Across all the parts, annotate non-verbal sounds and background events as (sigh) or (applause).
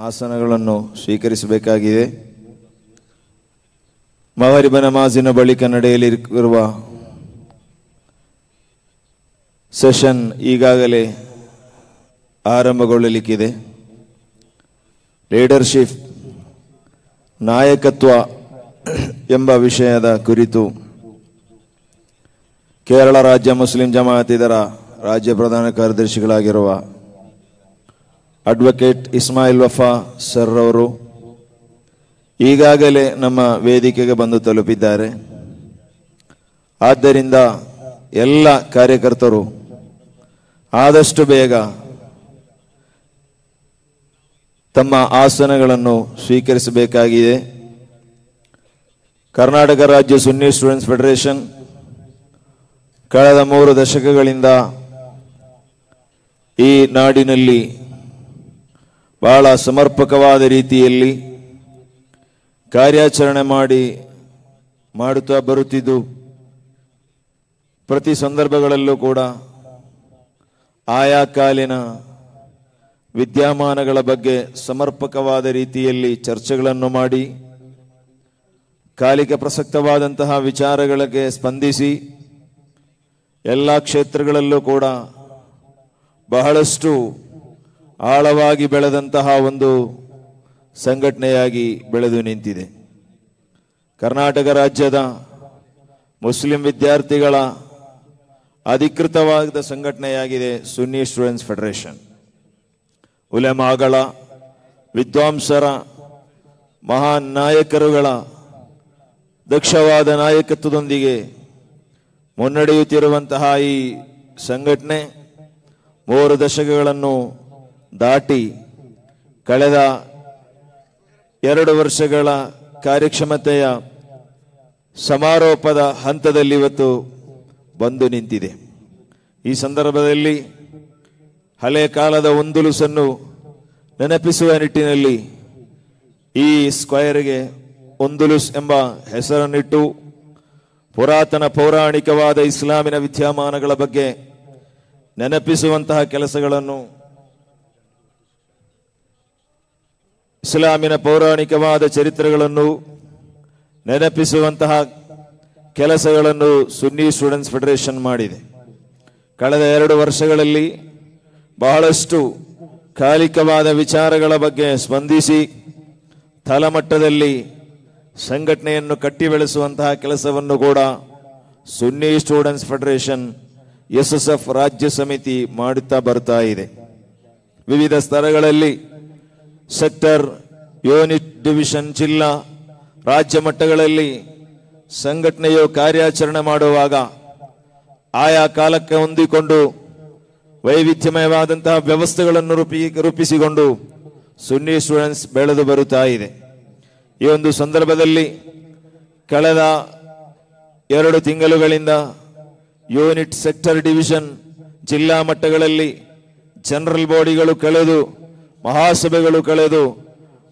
ಆಸನಗಳನ್ನು ಸ್ವೀಕರಿಸಬೇಕಾಗಿದೆ. ಮವರಿಬ ನಮಾಜಿನ ಬಳಿಕ ನಡೆಯಲಿರುವ ಸೆಷನ್ ಈಗಾಗಲೇ ಆರಂಭಗೊಳ್ಳಲಿಕ್ಕಿದೆ. ಲೀಡರ್ಶಿಪ್, ನಾಯಕತ್ವ ಎಂಬ ವಿಷಯದ ಕುರಿತು ಕೇರಳ ರಾಜ್ಯ ಮುಸ್ಲಿಂ ಜಮಾಅತ್ ಇದರ ರಾಜ್ಯ ಪ್ರಧಾನ ಕಾರ್ಯದರ್ಶಿಗಳಾಗಿರುವ ಅಡ್ವೊಕೇಟ್ ಇಸ್ಮಾಯಿಲ್ ವಫಾ ಸರ್ ಅವರು ಈಗಾಗಲೇ ನಮ್ಮ ವೇದಿಕೆಗೆ ಬಂದು ತಲುಪಿದ್ದಾರೆ. ಆದ್ದರಿಂದ ಎಲ್ಲ ಕಾರ್ಯಕರ್ತರು ಆದಷ್ಟು ಬೇಗ ತಮ್ಮ ಆಸನಗಳನ್ನು ಸ್ವೀಕರಿಸಬೇಕಾಗಿದೆ. ಕರ್ನಾಟಕ ರಾಜ್ಯ ಸುನ್ನಿ ಸ್ಟೂಡೆಂಟ್ಸ್ ಫೆಡರೇಷನ್ ಕಳೆದ ಮೂರು ದಶಕಗಳಿಂದ ಈ ನಾಡಿನಲ್ಲಿ ಬಹಳ ಸಮರ್ಪಕವಾದ ರೀತಿಯಲ್ಲಿ ಕಾರ್ಯಾಚರಣೆ ಮಾಡಿ ಮಾಡುತ್ತಾ ಬರುತ್ತಿದ್ದು, ಪ್ರತಿ ಸಂದರ್ಭಗಳಲ್ಲೂ ಕೂಡ ಆಯಾ ಕಾಲಿನ ವಿದ್ಯಮಾನಗಳ ಬಗ್ಗೆ ಸಮರ್ಪಕವಾದ ರೀತಿಯಲ್ಲಿ ಚರ್ಚೆಗಳನ್ನು ಮಾಡಿ, ಕಾಲಿಕ ಪ್ರಸಕ್ತವಾದಂತಹ ವಿಚಾರಗಳಿಗೆ ಸ್ಪಂದಿಸಿ, ಎಲ್ಲ ಕ್ಷೇತ್ರಗಳಲ್ಲೂ ಕೂಡ ಬಹಳಷ್ಟು ಆಳವಾಗಿ ಬೆಳೆದಂತಹ ಒಂದು ಸಂಘಟನೆಯಾಗಿ ಬೆಳೆದು ನಿಂತಿದೆ. ಕರ್ನಾಟಕ ರಾಜ್ಯದ ಮುಸ್ಲಿಂ ವಿದ್ಯಾರ್ಥಿಗಳ ಅಧಿಕೃತವಾದ ಸಂಘಟನೆಯಾಗಿದೆ ಸುನ್ನಿ ಸ್ಟೂಡೆಂಟ್ಸ್ ಫೆಡರೇಷನ್. ಉಲೆಮಾಗಳ, ವಿದ್ವಾಂಸರ, ಮಹಾನ್ ನಾಯಕರುಗಳ ದಕ್ಷವಾದ ನಾಯಕತ್ವದೊಂದಿಗೆ ಮುನ್ನಡೆಯುತ್ತಿರುವಂತಹ ಈ ಸಂಘಟನೆ ಮೂರು ದಶಕಗಳನ್ನು ದಾಟಿ ಕಳೆದ ಎರಡು ವರ್ಷಗಳ ಕಾರ್ಯಕ್ಷಮತೆಯ ಸಮಾರೋಪದ ಹಂತದಲ್ಲಿ ಇವತ್ತು ಬಂದು ನಿಂತಿದೆ. ಈ ಸಂದರ್ಭದಲ್ಲಿ ಹಳೆ ಕಾಲದ ಒಂದುಲುಸನ್ನು ನೆನಪಿಸುವ ನಿಟ್ಟಿನಲ್ಲಿ ಈ ಸ್ಕ್ವೈರ್ಗೆ ಒಂದುಲುಸ್ ಎಂಬ ಹೆಸರನ್ನಿಟ್ಟು ಪುರಾತನ ಪೌರಾಣಿಕವಾದ ಇಸ್ಲಾಮಿನ ವಿದ್ಯಮಾನಗಳ ಬಗ್ಗೆ ನೆನಪಿಸುವಂತಹ ಕೆಲಸಗಳನ್ನು ಇಸ್ಲಾಮಿನ ಪೌರಾಣಿಕವಾದ ಚರಿತ್ರೆಗಳನ್ನು ನೆನಪಿಸುವಂತಹ ಕೆಲಸಗಳನ್ನು ಸುನ್ನಿ ಸ್ಟೂಡೆಂಟ್ಸ್ ಫೆಡರೇಷನ್ ಮಾಡಿದೆ. ಕಳೆದ ಎರಡು ವರ್ಷಗಳಲ್ಲಿ ಬಹಳಷ್ಟು ಕಾಲಿಕವಾದ ವಿಚಾರಗಳ ಬಗ್ಗೆ ಸ್ಪಂದಿಸಿ ತಳಮಟ್ಟದಲ್ಲಿ ಸಂಘಟನೆಯನ್ನು ಕಟ್ಟಿ ಬೆಳೆಸುವಂತಹ ಕೆಲಸವನ್ನು ಕೂಡ Sunni students federation, S S F ರಾಜ್ಯ ಸಮಿತಿ ಮಾಡುತ್ತಾ ಬರ್ತಾ ಇದೆ. ವಿವಿಧ ಸ್ತರಗಳಲ್ಲಿ ಸೆಕ್ಟರ್ ಯೂನಿಟ್ ಡಿವಿಷನ್ ಜಿಲ್ಲಾ ರಾಜ್ಯ ಮಟ್ಟಗಳಲ್ಲಿ ಸಂಘಟನೆಯು ಕಾರ್ಯಾಚರಣೆ ಮಾಡುವಾಗ ಆಯಾ ಕಾಲಕ್ಕೆ ಹೊಂದಿಕೊಂಡು ವೈವಿಧ್ಯಮಯವಾದಂತಹ ವ್ಯವಸ್ಥೆಗಳನ್ನು ರೂಪಿ, ರೂಪಿಸಿಕೊಂಡು ಸುನ್ನಿ ಸ್ಟೂಡೆಂಟ್ಸ್ ಬೆಳೆದು ಬರುತ್ತಾ ಇದೆ. ಈ ಒಂದು ಸಂದರ್ಭದಲ್ಲಿ ಕಳೆದ ಎರಡು ತಿಂಗಳುಗಳಿಂದ ಯೂನಿಟ್ ಸೆಕ್ಟರ್ ಡಿವಿಷನ್ ಜಿಲ್ಲಾ ಮಟ್ಟಗಳಲ್ಲಿ ಜನರಲ್ ಬಾಡಿಗಳು ಕಳೆದು ಮಹಾಸಭೆಗಳು ಕಳೆದು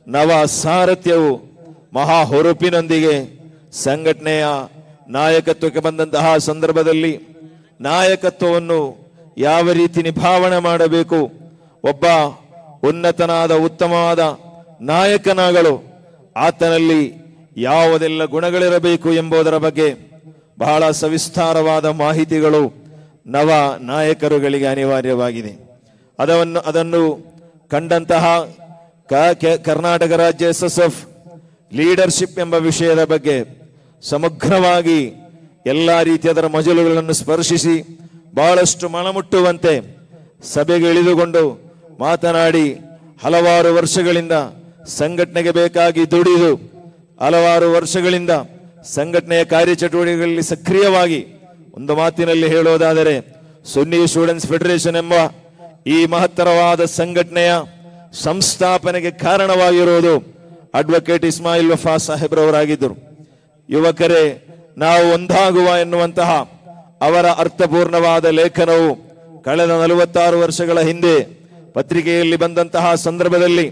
ನವ ಸಾರಥ್ಯವು ಮಹಾ ಹೊರಪಿನೊಂದಿಗೆ ಸಂಘಟನೆಯ ನಾಯಕತ್ವಕ್ಕೆ ಬಂದಂತಹ ಸಂದರ್ಭದಲ್ಲಿ ನಾಯಕತ್ವವನ್ನು ಯಾವ ರೀತಿ ನಿಭಾವಣೆ ಮಾಡಬೇಕು, ಒಬ್ಬ ಉನ್ನತನಾದ, ಉತ್ತಮವಾದ ನಾಯಕನಾಗಲು ಆತನಲ್ಲಿ ಯಾವುದೆಲ್ಲ ಗುಣಗಳಿರಬೇಕು ಎಂಬುದರ ಬಗ್ಗೆ ಬಹಳ ಸವಿಸ್ತಾರವಾದ ಮಾಹಿತಿಗಳು ನವ ನಾಯಕರುಗಳಿಗೆ ಅನಿವಾರ್ಯವಾಗಿದೆ. ಅದನ್ನು ಅದನ್ನು ಕಂಡಂತಹ ಕರ್ನಾಟಕ ರಾಜ್ಯ ಎಸ್ ಎಸ್ ಎಫ್ ಲೀಡರ್ಶಿಪ್ ಎಂಬ ವಿಷಯದ ಬಗ್ಗೆ ಸಮಗ್ರವಾಗಿ ಎಲ್ಲ ರೀತಿಯ ಅದರ ಮಜಲುಗಳನ್ನು ಸ್ಪರ್ಶಿಸಿ ಬಹಳಷ್ಟು ಮನಮುಟ್ಟುವಂತೆ ಸಭೆಗೆ ಇಳಿದುಕೊಂಡು ಮಾತನಾಡಿ ಹಲವಾರು ವರ್ಷಗಳಿಂದ ಸಂಘಟನೆಗೆ ಬೇಕಾಗಿ ದುಡಿದು ಹಲವಾರು ವರ್ಷಗಳಿಂದ ಸಂಘಟನೆಯ ಕಾರ್ಯಚಟುವಟಿಕೆಗಳಲ್ಲಿ ಸಕ್ರಿಯವಾಗಿ ಒಂದು ಮಾತಿನಲ್ಲಿ ಹೇಳೋದಾದರೆ ಸುನ್ನಿ ಸ್ಟೂಡೆಂಟ್ಸ್ ಫೆಡರೇಷನ್ ಎಂಬ ಈ ಮಹತ್ತರವಾದ ಸಂಘಟನೆಯ ಸಂಸ್ಥಾಪನೆಗೆ ಕಾರಣವಾಗಿರುವುದು ಅಡ್ವೊಕೇಟ್ ಇಸ್ಮಾಯಿಲ್ ವಫಾ ಸಾಹೇಬ್ರವರಾಗಿದ್ದರು. ಯುವಕರೇ, ನಾವು ಒಂದಾಗುವ ಎನ್ನುವಂತಹ ಅವರ ಅರ್ಥಪೂರ್ಣವಾದ ಲೇಖನವು ಕಳೆದ ನಲವತ್ತಾರು ವರ್ಷಗಳ ಹಿಂದೆ ಪತ್ರಿಕೆಯಲ್ಲಿ ಬಂದಂತಹ ಸಂದರ್ಭದಲ್ಲಿ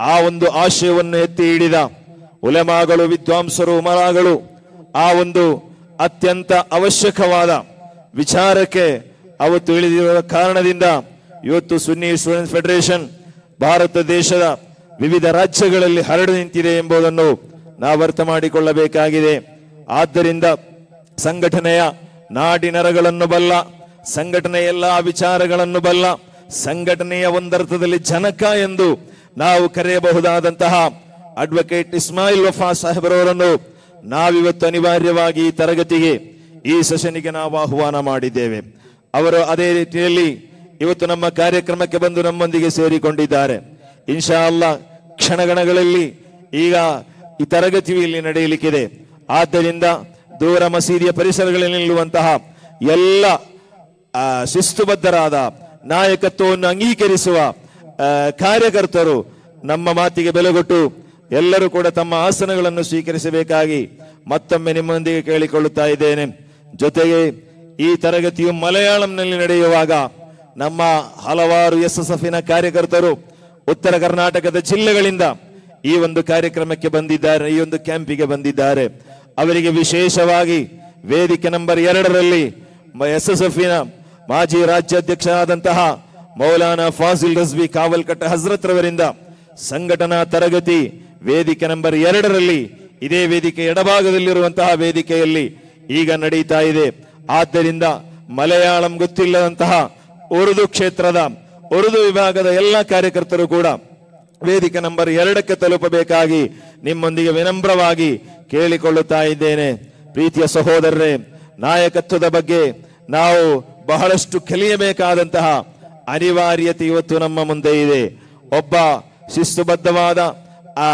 ಆ ಒಂದು ಆಶಯವನ್ನು ಎತ್ತಿ ಹಿಡಿದ ಉಲೆಮಾಗಳು, ವಿದ್ವಾಂಸರು, ಉಮರಾಗಳು ಆ ಒಂದು ಅತ್ಯಂತ ಅವಶ್ಯಕವಾದ ವಿಚಾರಕ್ಕೆ ಅವತ್ತು ಇಳಿದಿರುವ ಕಾರಣದಿಂದ ಇವತ್ತು ಸುನ್ನಿ ಸ್ಟೂಡೆಂಟ್ ಫೆಡರೇಷನ್ ಭಾರತ ದೇಶದ ವಿವಿಧ ರಾಜ್ಯಗಳಲ್ಲಿ ಹರಡು ನಿಂತಿದೆ ಎಂಬುದನ್ನು ನಾವು ಅರ್ಥ ಮಾಡಿಕೊಳ್ಳಬೇಕಾಗಿದೆ. ಆದ್ದರಿಂದ ಸಂಘಟನೆಯ ನಾಡಿನರಗಳನ್ನು ಬಲ್ಲ ಸಂಘಟನೆ ಎಲ್ಲ ವಿಚಾರಗಳನ್ನು ಬಲ್ಲ, ಸಂಘಟನೆಯ ಒಂದರ್ಥದಲ್ಲಿ ಜನಕ ಎಂದು ನಾವು ಕರೆಯಬಹುದಾದಂತಹ ಅಡ್ವೊಕೇಟ್ ಇಸ್ಮಾಯಿಲ್ ವಫಾ ಸಾಹೇಬರವರನ್ನು ನಾವಿವತ್ತು ಅನಿವಾರ್ಯವಾಗಿ ಈ ತರಗತಿಗೆ ಈ ಸೆಷನಿಗೆ ನಾವು ಆಹ್ವಾನ ಮಾಡಿದ್ದೇವೆ. ಅವರು ಅದೇ ರೀತಿಯಲ್ಲಿ ಇವತ್ತು ನಮ್ಮ ಕಾರ್ಯಕ್ರಮಕ್ಕೆ ಬಂದು ನಮ್ಮೊಂದಿಗೆ ಸೇರಿಕೊಂಡಿದ್ದಾರೆ. ಇನ್ಶಾ ಅಲ್ಲ ಕ್ಷಣಗಣಗಳಲ್ಲಿ ಈಗ ಈ ತರಗತಿಯಲ್ಲಿ ನಡೆಯಲಿಕ್ಕಿದೆ. ಆದ್ದರಿಂದ ದೂರ ಮಸೀದಿಯ ಪರಿಸರಗಳಲ್ಲಿ ನಿಲ್ಲುವಂತಹ ಎಲ್ಲ ಶಿಸ್ತುಬದ್ಧರಾದ ನಾಯಕತ್ವವನ್ನು ಅಂಗೀಕರಿಸುವ ಕಾರ್ಯಕರ್ತರು ನಮ್ಮ ಮಾತಿಗೆ ಬೆಲೆಗೊಟ್ಟು ಎಲ್ಲರೂ ಕೂಡ ತಮ್ಮ ಆಸನಗಳನ್ನು ಸ್ವೀಕರಿಸಬೇಕಾಗಿ ಮತ್ತೊಮ್ಮೆ ನಿಮ್ಮೊಂದಿಗೆ ಕೇಳಿಕೊಳ್ಳುತ್ತಾ ಇದ್ದೇನೆ. ಜೊತೆಗೆ ಈ ತರಗತಿಯು ಮಲಯಾಳಂನಲ್ಲಿ ನಡೆಯುವಾಗ ನಮ್ಮ ಹಲವಾರು ಎಸ್ ಎಸ್ ಕಾರ್ಯಕರ್ತರು ಉತ್ತರ ಕರ್ನಾಟಕದ ಜಿಲ್ಲೆಗಳಿಂದ ಈ ಒಂದು ಕಾರ್ಯಕ್ರಮಕ್ಕೆ ಬಂದಿದ್ದಾರೆ, ಈ ಒಂದು ಕ್ಯಾಂಪಿಗೆ ಬಂದಿದ್ದಾರೆ. ಅವರಿಗೆ ವಿಶೇಷವಾಗಿ ವೇದಿಕೆ ನಂಬರ್ ಎರಡರಲ್ಲಿ ಎಸ್ ಎಸ್ ಎಫ್ನ ಮಾಜಿ ರಾಜ್ಯಾಧ್ಯಕ್ಷರಾದಂತಹ ಮೌಲಾನಾ ಫಾಜಿಲ್ ರಜ್ವಿ ಕಾವಲ್ಕಟ್ಟ ಹಜರತ್ ರವರಿಂದ ಸಂಘಟನಾ ತರಗತಿ ವೇದಿಕೆ ನಂಬರ್ ಎರಡರಲ್ಲಿ ಇದೇ ವೇದಿಕೆ ಎಡಭಾಗದಲ್ಲಿರುವಂತಹ ವೇದಿಕೆಯಲ್ಲಿ ಈಗ ನಡೀತಾ ಇದೆ. ಆದ್ದರಿಂದ ಮಲಯಾಳಂ ಗೊತ್ತಿಲ್ಲದಂತಹ ಉರ್ದು ಕ್ಷೇತ್ರದ, ಉರುದು ವಿಭಾಗದ ಎಲ್ಲ ಕಾರ್ಯಕರ್ತರು ಕೂಡ ವೇದಿಕೆ ನಂಬರ್ ಎರಡಕ್ಕೆ ತಲುಪಬೇಕಾಗಿ ನಿಮ್ಮೊಂದಿಗೆ ವಿನಮ್ರವಾಗಿ ಕೇಳಿಕೊಳ್ಳುತ್ತಾ ಇದ್ದೇನೆ. ಪ್ರೀತಿಯ ಸಹೋದರರೇ, ನಾಯಕತ್ವದ ಬಗ್ಗೆ ನಾವು ಬಹಳಷ್ಟು ಕಲಿಯಬೇಕಾದಂತಹ ಅನಿವಾರ್ಯತೆ ಇವತ್ತು ನಮ್ಮ ಮುಂದೆ ಇದೆ. ಒಬ್ಬ ಶಿಸ್ತುಬದ್ಧವಾದ, ಆ,